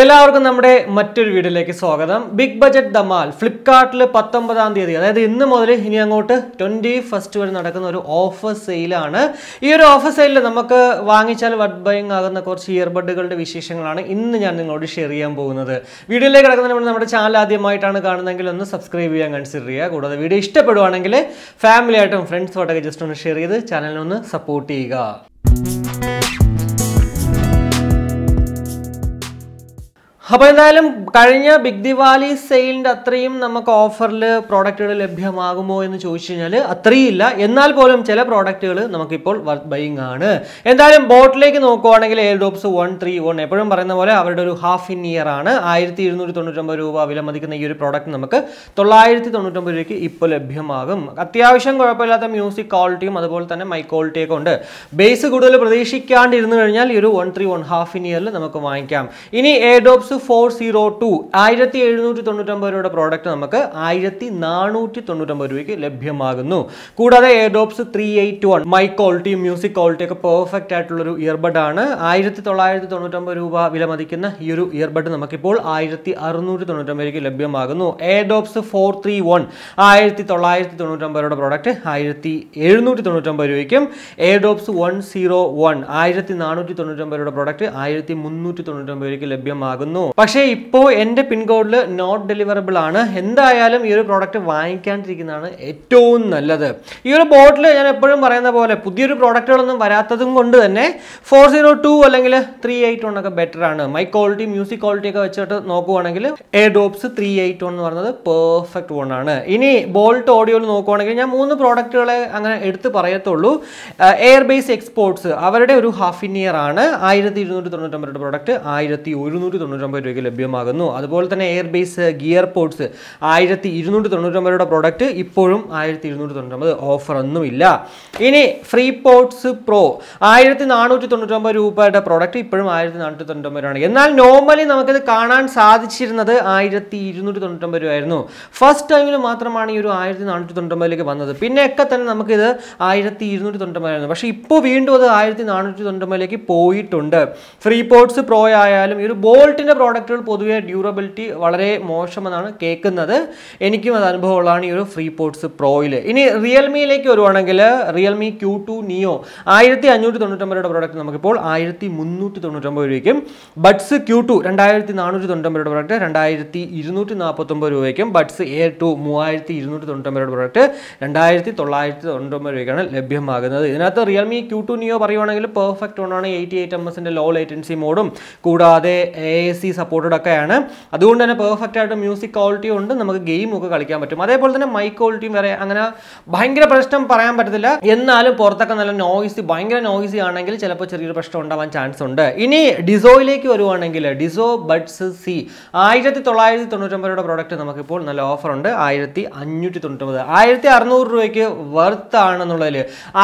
എല്ലാവർക്കും നമ്മുടെ മറ്റൊരു വീഡിയോയിലേക്ക് സ്വാഗതം. ബിഗ് ബജറ്റ് ദമാൽ ഫ്ലിപ്കാർട്ടിൽ പത്തൊമ്പതാം തീയതി. അതായത് ഇന്ന് മുതൽ ഇനി അങ്ങോട്ട് ട്വന്റി ഫസ്റ്റ് വരെ നടക്കുന്ന ഒരു ഓഫർ സെയിലാണ് ഈ ഒരു ഓഫർ സെയിലിൽ നമുക്ക് വാങ്ങിച്ചാൽ വഡ് ബൈങ് ആകുന്ന കുറച്ച് ഇയർബഡുകളുടെ വിശേഷങ്ങളാണ് ഇന്ന് ഞാൻ നിങ്ങളോട് ഷെയർ ചെയ്യാൻ പോകുന്നത്. വീഡിയോയിലേക്ക് കിടക്കുന്നതിന് മുമ്പ് നമ്മുടെ ചാനൽ ആദ്യമായിട്ടാണ് കാണുന്നതെങ്കിൽ ഒന്ന് സബ്സ്ക്രൈബ് ചെയ്യാൻ കൺസിഡർ ചെയ്യുക. കൂടാതെ വീഡിയോ ഇഷ്ടപ്പെടുവാണെങ്കിൽ ഫാമിലിയായിട്ടും ഫ്രണ്ട്സുമായിട്ടൊക്കെ ജസ്റ്റ് ഒന്ന് ഷെയർ ചെയ്ത് ചാനലിനൊന്ന് സപ്പോർട്ട് ചെയ്യുക. അപ്പോൾ എന്തായാലും കഴിഞ്ഞ ബിഗ് ദിവാലി സെയിലിന്റെ അത്രയും നമുക്ക് ഓഫറിൽ പ്രോഡക്റ്റുകൾ ലഭ്യമാകുമോ എന്ന് ചോദിച്ചു കഴിഞ്ഞാൽ അത്രയും ഇല്ല. എന്നാൽ പോലും ചില പ്രോഡക്റ്റുകൾ നമുക്കിപ്പോൾ വർത്ത് ബൈങ് ആണ്. എന്തായാലും ബോട്ടിലേക്ക് നോക്കുവാണെങ്കിൽ Airdopes one three one എപ്പോഴും പറയുന്ന പോലെ അവരുടെ ഒരു ഹാഫ് ഇൻ ഇയർ ആണ്. ആയിരത്തി ഇരുന്നൂറ്റി തൊണ്ണൂറ്റൊമ്പത് രൂപ വില മതിക്കുന്ന ഈ ഒരു പ്രോഡക്റ്റ് നമുക്ക് തൊള്ളായിരത്തി തൊണ്ണൂറ്റൊമ്പത് രൂപയ്ക്ക് ഇപ്പോൾ ലഭ്യമാകും. അത്യാവശ്യം കുഴപ്പമില്ലാത്ത മ്യൂസിക് ക്വാളിറ്റിയും അതുപോലെ തന്നെ മൈ ക്വാളിറ്റിയൊക്കെ ഉണ്ട്. ബേസ് കൂടുതൽ പ്രതീക്ഷിക്കാണ്ടിരുന്നു കഴിഞ്ഞാൽ ഈ ഒരു one three one half in ഇയറിൽ നമുക്ക് വാങ്ങിക്കാം. ഇനി Airdopes four zero two ആയിരത്തി എഴുന്നൂറ്റി തൊണ്ണൂറ്റൊമ്പത് രൂപയുടെ പ്രോഡക്റ്റ് നമുക്ക് ആയിരത്തി നാനൂറ്റി തൊണ്ണൂറ്റൊമ്പത് രൂപയ്ക്ക് ലഭ്യമാകുന്നു. കൂടാതെ Airdopes three eight one mic quality music quality ഒക്കെ പെർഫെക്റ്റ് ആയിട്ടുള്ളൊരു ഇയർബഡ് ആണ്. ആയിരത്തി തൊള്ളായിരത്തി തൊണ്ണൂറ്റൊമ്പത് രൂപ വില മതിക്കുന്ന ഈ ഒരു ഇയർബഡ് നമുക്കിപ്പോൾ ആയിരത്തി അറുന്നൂറ്റി തൊണ്ണൂറ്റൊമ്പത് രൂപയ്ക്ക് ലഭ്യമാകുന്നു. എയർഡോപ്സ് ഫോർ ത്രീ വൺ ആയിരത്തി തൊള്ളായിരത്തി തൊണ്ണൂറ്റൊമ്പത് രൂപയുടെ പ്രോഡക്റ്റ് ആയിരത്തി എഴുന്നൂറ്റി തൊണ്ണൂറ്റൊമ്പത് രൂപയ്ക്കും എയർഡോപ്സ് വൺ സീറോ വൺ ആയിരത്തി നാനൂറ്റി തൊണ്ണൂറ്റൊമ്പത് രൂപയുടെ പ്രോഡക്റ്റ് ആയിരത്തി മുന്നൂറ്റി തൊണ്ണൂറ്റൊമ്പത് രൂപയ്ക്ക് ലഭ്യമാകുന്നു. പക്ഷേ ഇപ്പോൾ എന്റെ പിൻകോഡിൽ നോട്ട് ഡെലിവറബിൾ ആണ്. എന്തായാലും ഈ ഒരു പ്രോഡക്റ്റ് വാങ്ങിക്കാണ്ടിരിക്കുന്നതാണ് ഏറ്റവും നല്ലത്. ഈ ഒരു ബോട്ടിൽ ഞാൻ എപ്പോഴും പറയുന്ന പോലെ പുതിയൊരു പ്രോഡക്റ്റുകളൊന്നും വരാത്തതും കൊണ്ട് തന്നെ ഫോർ സീറോ ടു അല്ലെങ്കിൽ ത്രീ എയ്റ്റ് വൺ ഒക്കെ ബെറ്റർ ആണ്. മൈ ക്വാളിറ്റി മ്യൂസിക് ക്വാളിറ്റി ഒക്കെ വെച്ചിട്ട് നോക്കുവാണെങ്കിൽ Airdopes three eight one എന്ന് പറയുന്നത് പെർഫെക്റ്റ് വൺ ആണ്. ഇനി ബോൾട്ട് ഓഡിയോയിൽ നോക്കുവാണെങ്കിൽ ഞാൻ മൂന്ന് പ്രോഡക്റ്റുകളെ അങ്ങനെ എടുത്ത് പറയത്തുള്ളൂ. എയർ ബേസ് എക്സ്പോർട്സ് അവരുടെ ഒരു ഹാഫ് ഇൻ ഇയർ ആണ്. ആയിരത്തി ഇരുന്നൂറ്റി തൊണ്ണൂറ്റൊമ്പത് പ്രോഡക്റ്റ് ആയിരത്തി ഒരുന്നൂറ്റി തൊണ്ണൂറ്റൊമ്പത് രൂപയ്ക്ക് ലഭ്യമാകുന്നു. അതുപോലെ തന്നെ എയർ ബേസ് ഗിയർ പോർട്സ് ആയിരത്തി ഇരുന്നൂറ്റി തൊണ്ണൂറ്റൊമ്പത് രൂപയുടെ പ്രോഡക്റ്റ് ഇപ്പോഴും ആയിരത്തി ഇരുന്നൂറ്റി തൊണ്ണൂറ്റൊമ്പത് ഓഫർ ഒന്നുമില്ല ഇനി ഫ്രീ പോർട്സ് പ്രോ ആയിരത്തി നാനൂറ്റി തൊണ്ണൂറ്റൊമ്പത് രൂപയുടെ പ്രോഡക്റ്റ് ഇപ്പോഴും ആയിരത്തി നാനൂറ്റി തൊണ്ണൂറ്റൊമ്പത് രൂപയാണ്. എന്നാൽ നോർമലി നമുക്കിത് കാണാൻ സാധിച്ചിരുന്നത് ആയിരത്തി ഇരുന്നൂറ്റി തൊണ്ണൂറ്റൊമ്പത് രൂപയായിരുന്നു ഫസ്റ്റ് ടൈമിൽ മാത്രമാണ് ഈ ഒരു ആയിരത്തി നാനൂറ്റി തൊണ്ണൂറ്റൊമ്പതിലേക്ക് വന്നത്. പിന്നെയൊക്കെ തന്നെ നമുക്കിത് ആയിരത്തി ഇരുന്നൂറ്റി തൊണ്ണൂറ്റൊമ്പതായിരുന്നു പക്ഷേ ഇപ്പോൾ വീണ്ടും അത് ആയിരത്തി നാനൂറ്റി തൊണ്ണൂറ്റൊമ്പതിലേക്ക് പോയിട്ടുണ്ട്. ഫ്രീ പോർട്സ് പ്രോ ആയാലും ഈ ഒരു ബോൾട്ടിന്റെ പ്രോഡക്റ്റുകൾ പൊതുവേ ഡ്യൂറബിലിറ്റി വളരെ മോശമെന്നാണ് കേൾക്കുന്നത്. എനിക്കും അത് അനുഭവമുള്ളതാണ് ഈ ഒരു ഫ്രീ പോർട്സ് പ്രോയിൽ ഇനി റിയൽമിയിലേക്ക് വരുവാണെങ്കിൽ റിയൽമി ക്യൂ ടു നിയോ ആയിരത്തി അഞ്ഞൂറ്റി തൊണ്ണൂറ്റൊമ്പത് പ്രോഡക്റ്റ് നമുക്കിപ്പോൾ ആയിരത്തി മുന്നൂറ്റി തൊണ്ണൂറ്റൊമ്പത് രൂപയ്ക്കും. ബഡ്സ് ക്യൂ ടു രണ്ടായിരത്തി നാനൂറ്റി തൊണ്ണൂറ്റൊമ്പത് പ്രോഡക്റ്റ് രണ്ടായിരത്തി ഇരുന്നൂറ്റി നാൽപ്പത്തൊമ്പത് രൂപയ്ക്കും. ബഡ്സ് എയർ ടു മൂവായിരത്തി ഇരുന്നൂറ്റി തൊണ്ണൂറ്റൊമ്പത് പ്രോഡക്റ്റ് രണ്ടായിരത്തി തൊള്ളായിരത്തി തൊണ്ണൂറ്റൊമ്പത് രൂപയ്ക്കാണ് ലഭ്യമാകുന്നത്. ഇതിനകത്ത് റിയൽമി ക്യൂ ടു നിയോ പറയുവാണെങ്കിൽ പെർഫെക്റ്റ് ഓണാണ് എയ്റ്റി എയ്റ്റ് എം എസിന്റെ ലോ ലേറ്റൻസി മോഡും കൂടാതെ എ സി സപ്പോർട്ടഡ് ഒക്കെയാണ്. അതുകൊണ്ട് തന്നെ പെർഫെക്റ്റ് ആയിട്ട് മ്യൂസിക് ക്വാളിറ്റി ഉണ്ട്. നമുക്ക് ഗെയിം ഒക്കെ കളിക്കാൻ പറ്റും. അതേപോലെ തന്നെ മൈക്ക് ക്വാളിറ്റിയും വരെ അങ്ങനെ ഭയങ്കര പ്രശ്നം പറയാൻ പറ്റത്തില്ല. എന്നാലും പുറത്തൊക്കെ നല്ല നോയിസ് ഭയങ്കര നോയിസ് ആണെങ്കിൽ ചിലപ്പോൾ ചെറിയൊരു പ്രശ്നം ഉണ്ടാവാൻ ചാൻസ് ഉണ്ട്. ഇനി ഡിസോയിലേക്ക് വരുവാണെങ്കിൽ ഡിസോ ബഡ്സ് സി ആയിരത്തി തൊള്ളായിരത്തി തൊണ്ണൂറ്റൊമ്പത് പ്രോഡക്റ്റ് നമുക്കിപ്പോൾ നല്ല ഓഫർ ഉണ്ട്. ആയിരത്തി അഞ്ഞൂറ്റി തൊണ്ണൂറ്റൊമ്പത് ആയിരത്തി അറുന്നൂറ് രൂപയ്ക്ക് വർത്ത് ആണെന്നുള്ളതിൽ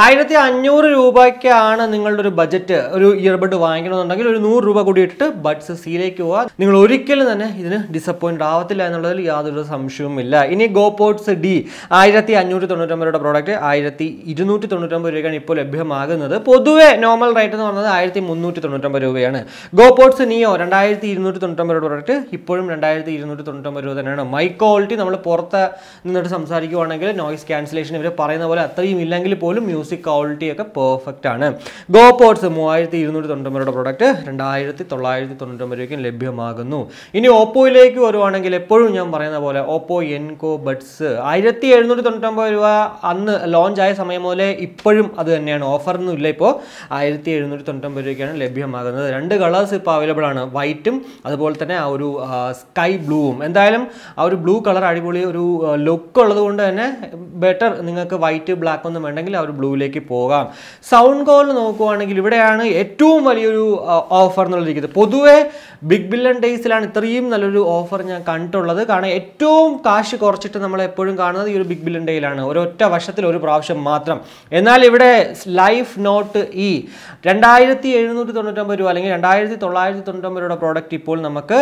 ആയിരത്തി അഞ്ഞൂറ് രൂപയ്ക്കാണ് നിങ്ങളുടെ ഒരു ബജറ്റ് ഒരു ഇയർബഡ് വാങ്ങിക്കണമെന്നുണ്ടെങ്കിൽ ഒരു നൂറ് രൂപ കൂടി ഇട്ടിട്ട് ബഡ്സ് സിയിലേക്ക് പോവുക. നിങ്ങൾ ഒരിക്കലും തന്നെ ഇതിന് ഡിസപ്പോയിന്റ് ആവത്തില്ല എന്നുള്ളതിൽ യാതൊരു സംശയവുമില്ല ഇനി ഗോപോട്സ് ഡി ആയിരത്തി അഞ്ഞൂറ്റി തൊണ്ണൂറ്റൊമ്പത് പ്രോഡക്റ്റ് ആയിരത്തി ഇരുന്നൂറ്റി തൊണ്ണൂറ്റൊമ്പത് രൂപയ്ക്കാണ് ഇപ്പോൾ ലഭ്യമാകുന്നത്. പൊതുവെ നോർമൽ റേറ്റ് എന്ന് പറയുന്നത് ആയിരത്തി മുന്നൂറ്റി തൊണ്ണൂറ്റൊമ്പത് രൂപയാണ്. ഗോപോട്സ് നിയോ രണ്ടായിരത്തി ഇരുന്നൂറ്റി തൊണ്ണൂറ്റൊമ്പത് പ്രോഡക്റ്റ് ഇപ്പോഴും രണ്ടായിരത്തി ഇരുന്നൂറ്റി തൊണ്ണൂറ്റൊമ്പത് രൂപ തന്നെയാണ്. മൈ ക്വാളിറ്റി നമ്മൾ പുറത്ത് നിന്നിട്ട് സംസാരിക്കുവാണെങ്കിൽ നോയിസ് ക്യാൻസലേഷൻ ഇവർ പറയുന്ന പോലെ അത്രയും ഇല്ലെങ്കിൽ പോലും മ്യൂസിക് ക്വാളിറ്റി ഒക്കെ പെർഫെക്റ്റ് ആണ്. ഗോപോട്സ് മൂവായിരത്തി ഇരുന്നൂറ്റി തൊണ്ണൂറ്റൊമ്പത് രൂപയുടെ പ്രോഡക്റ്റ് രണ്ടായിരത്തി തൊള്ളായിരത്തി തൊണ്ണൂറ്റൊമ്പത് രൂപയ്ക്കും ലഭ്യമാകുന്നു. ഇനി ഓപ്പോയിലേക്ക് വരുവാണെങ്കിൽ എപ്പോഴും ഞാൻ പറയുന്ന പോലെ ഓപ്പോ എൻകോ ബഡ്സ് ആയിരത്തി എഴുന്നൂറ്റി തൊണ്ണൂറ്റൊമ്പത് രൂപ അന്ന് ലോഞ്ച് ആയ സമയം മുതലേ ഇപ്പോഴും അത് തന്നെയാണ്. ഓഫറൊന്നും ഇല്ല ഇപ്പോൾ. ആയിരത്തി എഴുന്നൂറ്റി തൊണ്ണൂറ്റൊമ്പത് രൂപയ്ക്കാണ് ലഭ്യമാകുന്നത്. രണ്ട് കളേഴ്സ് ഇപ്പോൾ അവൈലബിൾ ആണ്. വൈറ്റും അതുപോലെ തന്നെ ആ ഒരു സ്കൈ ബ്ലൂവും എന്തായാലും ആ ഒരു ബ്ലൂ കളർ അടിപൊളി ഒരു ലുക്ക് ഉള്ളത് കൊണ്ട് തന്നെ ബെറ്റർ നിങ്ങൾക്ക് വൈറ്റ് ബ്ലാക്ക് ഒന്നും വേണ്ടെങ്കിൽ ആ ഒരു ബ്ലൂവിലേക്ക് പോകാം. സൗണ്ട് കോൾ നോക്കുവാണെങ്കിൽ ഇവിടെയാണ് ഏറ്റവും വലിയൊരു ഓഫർ എന്നുള്ളത് പൊതുവെ ബിഗ് ബില്ലൺ ഡേയ്സിലാണ് ഇത്രയും നല്ലൊരു ഓഫർ ഞാൻ കണ്ടിട്ടുള്ളത്. കാരണം ഏറ്റവും കാശ് കുറച്ചിട്ട് നമ്മൾ എപ്പോഴും കാണുന്നത് ഈ ഒരു ബിഗ് ബില്ലൺ ഡേയിലാണ് ഒരൊറ്റ വർഷത്തിൽ ഒരു പ്രാവശ്യം മാത്രം. എന്നാൽ ഇവിടെ ലൈഫ് നോട്ട് ഇ രണ്ടായിരത്തി എഴുന്നൂറ്റി തൊണ്ണൂറ്റൊമ്പത് രൂപ അല്ലെങ്കിൽ രണ്ടായിരത്തി തൊള്ളായിരത്തി തൊണ്ണൂറ്റൊമ്പത് രൂപയുടെ പ്രോഡക്റ്റ് ഇപ്പോൾ നമുക്ക്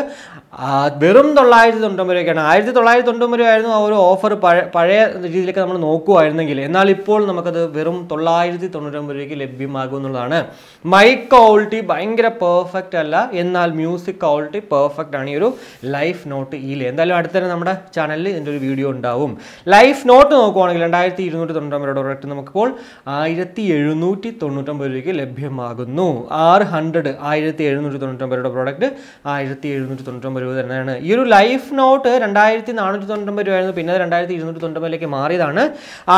വെറും തൊള്ളായിരത്തി തൊണ്ണൂറ്റൊമ്പത് രൂപയ്ക്കാണ്. ആയിരത്തി തൊള്ളായിരത്തി തൊണ്ണൂറ്റൊമ്പത് രൂപയായിരുന്നു ആ ഒരു ഓഫർ പഴയ രീതിയിലേക്ക് നമ്മൾ നോക്കുമായിരുന്നെങ്കിൽ എന്നാൽ ഇപ്പോൾ നമുക്കത് വെറും തൊള്ളായിരത്തി തൊണ്ണൂറ്റൊമ്പത് രൂപയ്ക്ക് ലഭ്യമാകും എന്നുള്ളതാണ് മൈക്ക് ക്വാളിറ്റി ഭയങ്കര പെർഫെക്റ്റ് അല്ല. എന്നാൽ മ്യൂസിക് മ്യൂസിക് ക്വാളിറ്റി പെർഫെക്റ്റ് ആണ്. ഈ ഒരു ലൈഫ് നോട്ട് ഇല്ല എന്തായാലും അടുത്ത അടുത്തന്നെ നമ്മുടെ ചാനലിൽ ഇതിന്റെ ഒരു വീഡിയോ ഉണ്ടാവും. ലൈഫ് നോട്ട് നോക്കുവാണെങ്കിൽ രണ്ടായിരത്തി ഇരുന്നൂറ്റി തൊണ്ണൂറ്റൊമ്പത് പ്രൊഡക്റ്റ് നമുക്കിപ്പോൾ ആയിരത്തി എഴുന്നൂറ്റി തൊണ്ണൂറ്റൊമ്പത് രൂപയ്ക്ക് ലഭ്യമാകുന്നു. ആറ് ഹൺഡ്രഡ് ആയിരത്തി എഴുന്നൂറ്റി തൊണ്ണൂറ്റൊമ്പത് രൂപയുടെ പ്രോഡക്റ്റ് ആയിരത്തി എഴുന്നൂറ്റി തൊണ്ണൂറ്റൊമ്പത് രൂപ തന്നെയാണ്. ഈ ഒരു ലൈഫ് നോട്ട് രണ്ടായിരത്തി നാനൂറ്റി തൊണ്ണൂറ്റൊമ്പത് രൂപയായിരുന്നു. പിന്നെ രണ്ടായിരത്തി ഇരുന്നൂറ്റി തൊണ്ണൂറ്റൊമ്പതിലേക്ക് മാറിയതാണ്.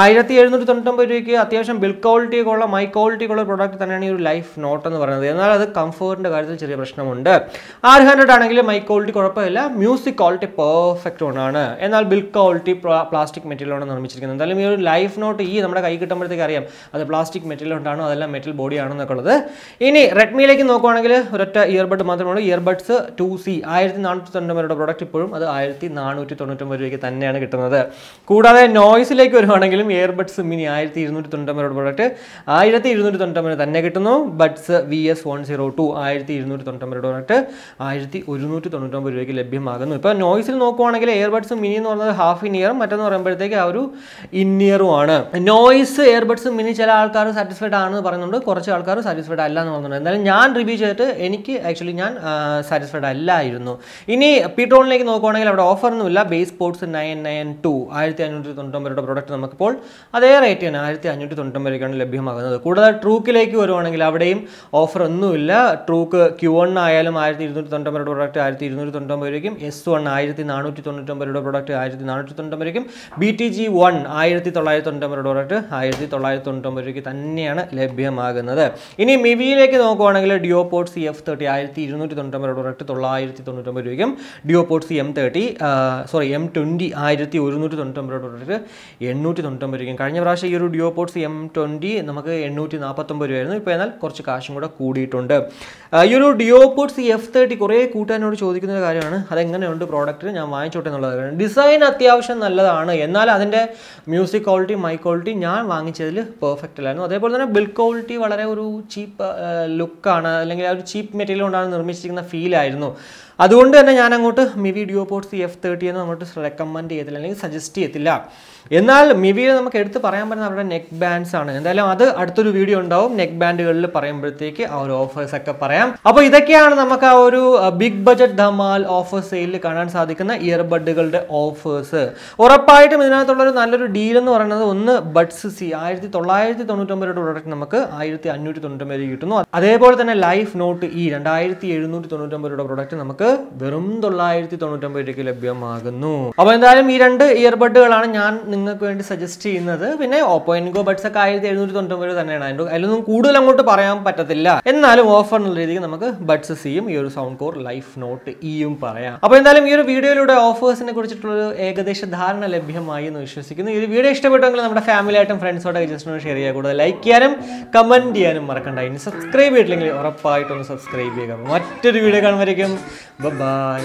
ആയിരത്തി എഴുന്നൂറ്റി തൊണ്ണൂറ്റൊമ്പത് രൂപയ്ക്ക് അത്യാവശ്യം ബിൽ ക്വാളിറ്റി ഉള്ള മൈ ക്വാളിറ്റി ഉള്ള പ്രോഡക്റ്റ് തന്നെയാണ് ഈ ഒരു ലൈഫ് നോട്ട് എന്ന് പറയുന്നത്. എന്നാൽ അത് കംഫേർട്ടിന്റെ കാര്യത്തിൽ ചെറിയ പ്രശ്നമുണ്ട്. ആറ് ഹൺഡ്രഡ് ആണെങ്കിൽ മൈക്ക് ക്വാളിറ്റി കുഴപ്പമില്ല. മ്യൂസിക് ക്വാളിറ്റി പെർഫെക്റ്റ് ആണ്. എന്നാൽ ബിൽ ക്വാളിറ്റി പ്ലാസ്റ്റിക് മെറ്റീരിയലാണ് നിർമ്മിച്ചിരിക്കുന്നത്. എന്തായാലും ഈ ഒരു ലൈഫ് നോട്ട് ഈ നമ്മുടെ കൈ കിട്ടുമ്പോഴത്തേക്ക് അറിയാം. അത് പ്ലാസ്റ്റിക് മെറ്റീരിയൽ കൊണ്ടാണോ അതെല്ലാം മെറ്റൽ ബോഡി ആണെന്നൊക്കെ ഉള്ളത് ഇനി റെഡ്മിയിലേക്ക് നോക്കുവാണെങ്കിൽ ഒരൊറ്റ ഇയർബഡ് മാത്രമേ ഇയർബഡ്സ് ടു സി ആയിരത്തി നാനൂറ്റി തൊണ്ണൂറ്റൊമ്പത് പ്രോഡക്റ്റ് ഇപ്പോഴും അത് ആയിരത്തി നാനൂറ്റി തൊണ്ണൂറ്റൊമ്പത് രൂപയ്ക്ക് തന്നെയാണ് കിട്ടുന്നത്. കൂടാതെ നോയ്സിലേക്ക് വരുവാണെങ്കിലും ഇയർബഡ്സ് മിനി ആയിരത്തി ഇരുന്നൂറ്റി തൊണ്ണൂറ്റൊമ്പത് പ്രോഡക്റ്റ് ആയിരത്തി ഇരുന്നൂറ്റി തൊണ്ണൂറ്റൊമ്പത് തന്നെ കിട്ടുന്നു. Buds V S one zero two ആയിരത്തി ഇരുന്നൂറ്റി തൊണ്ണൂറ്റൊമ്പത് പ്രോഡക്റ്റ് ആയിരത്തി ഒരുന്നൂറ്റി തൊണ്ണൂറ്റൊമ്പത് രൂപയ്ക്ക് ലഭ്യമാകുന്നു. ഇപ്പോൾ നോയ്സിൽ നോക്കുവാണെങ്കിൽ എയർബഡ്സ് മിനി എന്ന് പറയുന്നത് ഹാഫ് ഇൻ മറ്റെന്ന് പറയുമ്പോഴത്തേക്ക് ആ ഒരു ഇൻ ഇയറും ആണ്. നോയ്സ് ഇയർബഡ്സ് മിനി ചില ആൾക്കാർ സാറ്റിസ്ഫൈഡ് ആണെന്ന് പറയുന്നുണ്ട്. കുറച്ച് ആൾക്കാർ സാറ്റിസ്ഫൈഡ് അല്ല എന്ന് പറയുന്നുണ്ട്. എന്തായാലും ഞാൻ റിവ്യൂ ചെയ്തിട്ട് എനിക്ക് ആക്ച്വലി ഞാൻ സാറ്റിസ്ഫൈഡ് അല്ലായിരുന്നു. ഇനി പീട്രോളിലേക്ക് നോക്കുവാണെങ്കിൽ അവിടെ ഓഫറൊന്നുമില്ല bass sports nine nine two ആയിരത്തി അഞ്ഞൂറ്റി തൊണ്ണൂറ്റൊമ്പത് പ്രോഡക്റ്റ് നമുക്കിപ്പോൾ അതേ റേറ്റ് തന്നെ ആയിരത്തി അഞ്ഞൂറ്റി തൊണ്ണൂറ്റൊമ്പത് രൂപയ്ക്കാണ് ലഭ്യമാകുന്നത്. കൂടാതെ ട്രൂക്കിലേക്ക് വരുവാണെങ്കിൽ അവിടെയും ഓഫർ ഒന്നുമില്ല. ട്രൂക്ക് ക്യൂ വൺ ആയാലും ആയിരത്തി ഇരുന്നൂറ്റി തൊണ്ണൂറ്റൊമ്പത് പ്രൊഡക്റ്റ് ആയിരത്തി ഇരുന്നൂറ്റി തൊണ്ണൂറ്റൊമ്പത് രൂപയ്ക്കും എസ് വൺ ആയിരത്തി നാനൂറ്റി തൊണ്ണൂറ്റൊമ്പത് രൂപ പ്രൊഡക്റ്റ് ആയിരത്തി നാനൂറ്റി തൊണ്ണൂറ്റൊമ്പത് രൂപയ്ക്കും ബി ടി ജി വൺ ആയിരത്തി തൊള്ളായിരത്തി തൊണ്ണൂറ്റൊമ്പത് പ്രൊഡക്റ്റ് ആയിരത്തി തൊള്ളായിരത്തി തൊണ്ണൂറ്റൊമ്പത് രൂപയ്ക്ക് തന്നെയാണ് ലഭ്യമാകുന്നത്. ഇനി മിവിയിലേക്ക് നോക്കുവാണെങ്കിൽ ഡിയോപോർട്ട് സി എഫ് തേർട്ടി ആയിരത്തി ഇരുന്നൂറ്റി തൊണ്ണൂറ്റൊമ്പത് പ്രൊഡക്റ്റ് തൊള്ളായിരത്തി തൊണ്ണൂറ്റൊമ്പത് രൂപയ്ക്കും DuoPods C M thirty sorry M twenty ആയിരത്തി ഒരുന്നൂറ്റി തൊണ്ണൂറ്റൊമ്പത് ഒമ്പത് പ്രൊഡക്റ്റ് എണ്ണൂറ്റി തൊണ്ണൂറ്റൊമ്പത് രൂപയ്ക്കും കഴിഞ്ഞ പ്രാവശ്യം ഈ ഒരു ഡിയോപോർട്ട് സി എം ട്വന്റി നമുക്ക് എണ്ണൂറ്റി നാൽപ്പത്തൊമ്പത് രൂപയായിരുന്നു. ഇപ്പോൾ എന്നാൽ കുറച്ച് കാശും കൂടെ കൂടിയിട്ടുണ്ട്. ഈ ഒരു ഡിയോപോർട്ട് സി എഫ് കുറേ കൂട്ടാനോട് ചോദിക്കുന്ന ഒരു കാര്യമാണ്. അതെങ്ങനെയുണ്ട് പ്രോഡക്റ്റ് ഞാൻ വാങ്ങിച്ചോട്ടെ എന്നുള്ളത് ഡിസൈൻ അത്യാവശ്യം നല്ലതാണ്. എന്നാൽ അതിന്റെ മ്യൂസിക് ക്വാളിറ്റി മൈ ക്വാളിറ്റി ഞാൻ വാങ്ങിച്ചതിൽ പെർഫെക്റ്റ് അല്ലായിരുന്നു. അതേപോലെ തന്നെ ബിൽ ക്വാളിറ്റി വളരെ ഒരു ചീപ്പ് ലുക്കാണ് അല്ലെങ്കിൽ ആ ഒരു ചീപ്പ് മെറ്റീരിയൽ കൊണ്ടാണ് നിർമ്മിച്ചിരിക്കുന്ന ഫീലായിരുന്നു അതുകൊണ്ട് തന്നെ ഞാൻ അങ്ങോട്ട് Mivi DuoPods C F thirty എന്ന് അങ്ങോട്ട് റെക്കമെൻഡ് ചെയ്തില്ല അല്ലെങ്കിൽ സജസ്റ്റ് ചെയ്യത്തില്ല. എന്നാൽ മിവിയിൽ നമുക്ക് എടുത്ത് പറയാൻ പറ്റുന്ന അവരുടെ നെക്ക് ബാൻഡ്സ് ആണ്. എന്തായാലും അത് അടുത്തൊരു വീഡിയോ ഉണ്ടാവും. നെക്ക് ബാൻഡുകളിൽ പറയുമ്പോഴത്തേക്ക് ആ ഒരു ഓഫേഴ്സ് ഒക്കെ പറയാം. അപ്പോൾ ഇതൊക്കെയാണ് നമുക്ക് ആ ഒരു ബിഗ് ബജറ്റ് ധമാൽ ഓഫർ സെയിലിൽ കാണാൻ സാധിക്കുന്ന ഇയർബഡുകളുടെ ഓഫേഴ്സ് ഉറപ്പായിട്ടും ഇതിനകത്തുള്ളൊരു നല്ലൊരു ഡീൽ എന്ന് പറയുന്നത് ഒന്ന് ബഡ്സ് സി ആയിരത്തി തൊള്ളായിരത്തി തൊണ്ണൂറ്റൊമ്പത് പ്രോഡക്റ്റ് നമുക്ക് ആയിരത്തി അഞ്ഞൂറ്റി തൊണ്ണൂറ്റൊമ്പത് കിട്ടുന്നു. അതേപോലെ തന്നെ ലൈഫ് നോട്ട് ഇ രണ്ടായിരത്തി എഴുന്നൂറ്റി തൊണ്ണൂറ്റൊമ്പത് പ്രോഡക്റ്റ് നമുക്ക് വെറും തൊള്ളായിരത്തി തൊണ്ണൂറ്റൊമ്പത് രൂപയ്ക്ക് ലഭ്യമാകുന്നു. അപ്പോൾ എന്തായാലും ഈ രണ്ട് ഇയർബഡുകളാണ് ഞാൻ നിങ്ങൾക്ക് വേണ്ടി സജസ്റ്റ് ചെയ്യുന്നത്. പിന്നെ ഓപ്പോ എൻഗോ ബഡ്സ് ഒക്കെ ആയിരത്തി എഴുന്നൂറ്റി തൊണ്ണൂറ്റൊമ്പത് രൂപ തന്നെയാണ്. അതിന്റെ അതിലൊന്നും കൂടുതൽ അങ്ങോട്ട് പറയാൻ പറ്റത്തില്ല. എന്നാലും ഓഫർ എന്നുള്ള രീതിക്ക് നമുക്ക് ബഡ്സ് സിയും ഈ ഒരു സൗണ്ട് കോർ ലൈഫ് നോട്ട് ഇയും പറയാം. അപ്പോൾ എന്തായാലും ഈ ഒരു വീഡിയോയിലൂടെ ഓഫേഴ്സിനെ കുറിച്ചിട്ടുള്ള ഒരു ഏകദേശ ധാരണ ലഭ്യമായി എന്ന് വിശ്വസിക്കുന്നു. ഈ ഒരു വീഡിയോ ഇഷ്ടപ്പെട്ടെങ്കിൽ നമ്മുടെ ഫാമിലി ആയിട്ടും ഫ്രണ്ട്സോടൊക്കെ ജസ്റ്റ് ഷെയർ ചെയ്യുക. കൂടുതൽ ലൈക്ക് ചെയ്യാനും കമന്റ് ചെയ്യാനും മറക്കണ്ട. ഇനി സബ്സ്ക്രൈബ് ചെയ്തിട്ടില്ലെങ്കിൽ ഉറപ്പായിട്ടൊന്ന് സബ്സ്ക്രൈബ് ചെയ്യുക. മറ്റൊരു വീഡിയോ കാണുമ്പോഴേക്കും ബൈ